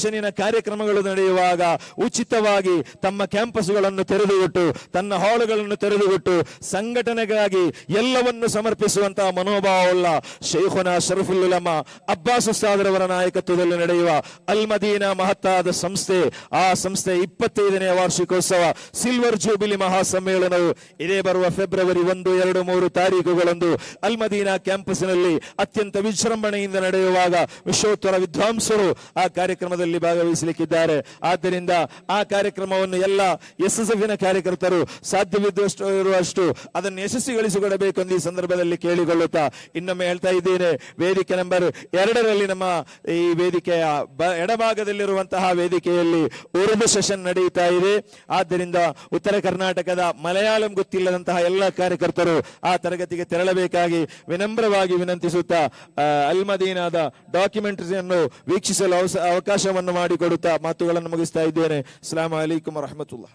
ಡಿವಿಷನಿನ ಕಾರ್ಯಕ್ರಮಗಳು ನಡೆಯುವಾಗ ಉಚಿತವಾಗಿ ತಮ್ಮ ಕ್ಯಾಂಪಸ್ಗಳನ್ನು ತೆರೆದುಬಿಟ್ಟು, ತನ್ನ ಹಾಳುಗಳನ್ನು ತೆರೆದುಬಿಟ್ಟು, ಸಂಘಟನೆಗಾಗಿ ಎಲ್ಲವನ್ನು ಸಮರ್ಪಿಸುವಂತಹ ಮನೋಭಾವವುಳ್ಳ ಶೇಖುನ ಶರಫುಲ್ಲಮ್ಮ ಉಲಮ ಅಬ್ಬಾಸ್ ಉಸ್ತಾದರವರ ನಾಯಕತ್ವದಲ್ಲಿ ನಡೆಯುವ ಅಲ್ ಮದೀನಾ ಮಹತ್ತಾದ ಸಂಸ್ಥೆ, ಆ ಸಂಸ್ಥೆ ಇಪ್ಪತ್ತೈದನೇ ವಾರ್ಷಿಕೋತ್ಸವ ಸಿಲ್ವರ್ ಜೂಬಿಲಿ ಮಹಾಸಮ್ಮೇಳನವು ಇದೇ ಬರುವ ಫೆಬ್ರವರಿ ಒಂದು, ಎರಡು, ಮೂರು ತಾರೀಕುಗಳಂದು ಅಲ್ ಮದೀನಾ ಕ್ಯಾಂಪಸ್ನಲ್ಲಿ ಅತ್ಯಂತ ವಿಜೃಂಭಣೆಯಿಂದ ನಡೆಯುವಾಗ ವಿಶ್ವೋತ್ತರ ವಿದ್ವಾಂಸರು ಆ ಕಾರ್ಯಕ್ರಮದಲ್ಲಿ ಭಾಗವಹಿಸಲಿಕ್ಕಿದ್ದಾರೆ. ಆದ್ದರಿಂದ ಆ ಕಾರ್ಯಕ್ರಮವನ್ನು ಎಲ್ಲ ಎಸ್ ಎಸ್ ಎಫ್ನ ಕಾರ್ಯಕರ್ತರು ಸಾಧ್ಯವಿದ್ದಷ್ಟು ಇರುವಷ್ಟು ಅದನ್ನು ಯಶಸ್ವಿಗೊಳಿಸಿಕೊಡಬೇಕೆಂದು ಈ ಸಂದರ್ಭದಲ್ಲಿ ಕೇಳಿಕೊಳ್ಳುತ್ತಾ ಇನ್ನೊಮ್ಮೆ ಹೇಳ್ತಾ ಇದ್ದೇನೆ. ವೇದಿಕೆ ನಂಬರ್ ಎರಡರಲ್ಲಿ ನಮ್ಮ ಈ ವೇದಿಕೆಯ ಎಡಭಾಗದಲ್ಲಿರುವಂತಹ ವೇದಿಕೆಯಲ್ಲಿ ಉರ್ದು ಸೆಷನ್ ನಡೆಯುತ್ತಾ ಇದೆ. ಆದ್ದರಿಂದ ಉತ್ತರ ಕರ್ನಾಟಕದ ಮಲಯಾಳಂ ಗೊತ್ತಿಲ್ಲದಂತಹ ಎಲ್ಲ ಕಾರ್ಯಕರ್ತರು ಆ ತರಗತಿಗೆ ತೆರಳಬೇಕಾಗಿ ವಿನಮ್ರವಾಗಿ ವಿನಂತಿಸುತ್ತಾ ಅಲ್ಮದೀನಾದ ಅಲ್ ಮದೀನಾದ ಡಾಕ್ಯುಮೆಂಟರಿಯನ್ನು ವೀಕ್ಷಿಸಲು ಅವಸ- ಅವಕಾಶವನ್ನು ಮಾಡಿಕೊಡುತ್ತಾ ಮಾತುಗಳನ್ನು ಮುಗಿಸ್ತಾ ಇದ್ದೇನೆ ಅಸ್ಲಾಂ ಅಲೈಕುಂ ವರಹಮತುಲ್ಲಾ